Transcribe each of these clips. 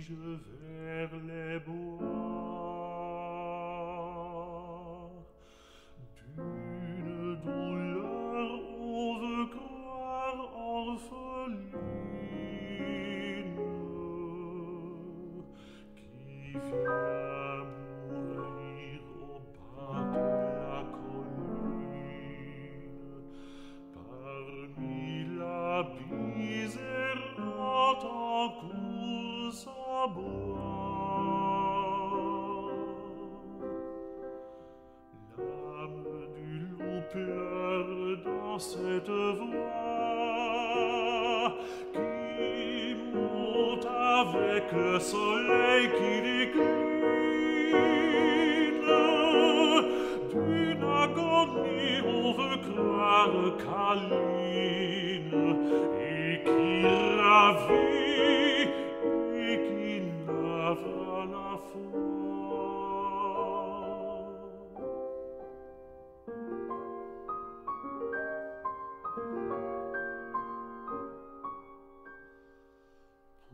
je vais pleure dans cette voix qui monte avec le soleil qui décline. D'une agonie, on veut croire câline et qui ravit et qui n'avra la foi.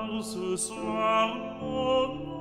al suo suo